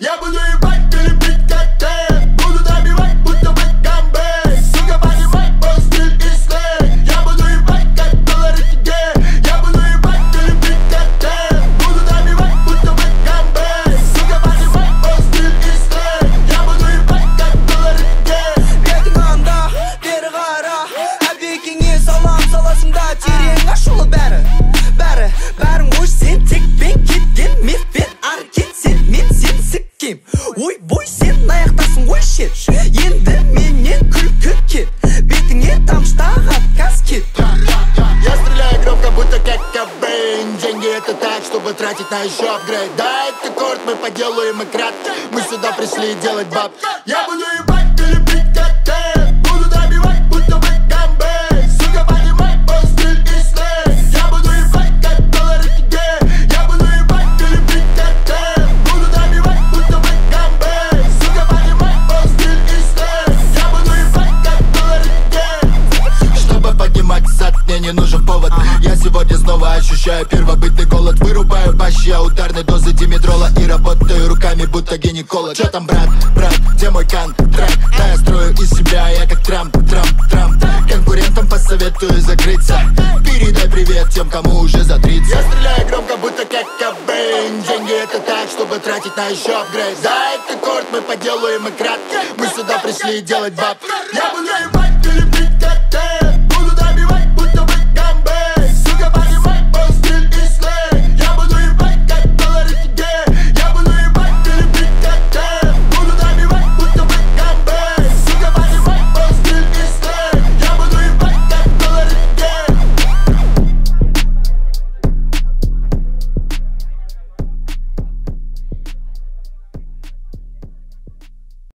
Я буду ебать, ты любить как ты Буду добивать, будто бы гамбы Сука, понимай, мой стиль и слей Я буду ебать, как колорит гей Я буду ебать, ты любить как ты Буду добивать, будто бы гамбы Сука, понимай, мой стиль и слей Я буду ебать, как колорит гей Бетіңанда бері қара Әбекеңе салам саласың да терең ашулы бәрі чтобы тратить на еще апгрейд. Да, это корт, мы поделаем и кратко. Мы сюда пришли делать баб. Я буду ебать сегодня снова ощущаю первобытный голод. Вырубаю бащи, я ударной дозы димедрола. И работаю руками, будто гинеколог. Чё там, брат, брат, где мой контракт? Да, я строю из себя, я как Трамп, Трамп, Трамп Конкурентам посоветую закрыться. Передай привет тем, кому уже за 30 Я стреляю громко, будто как Кобейн Деньги это так, чтобы тратить на еще апгрейд. Да, это корт, мы поделаем и кратко. Мы сюда пришли делать баб. Я буду ебать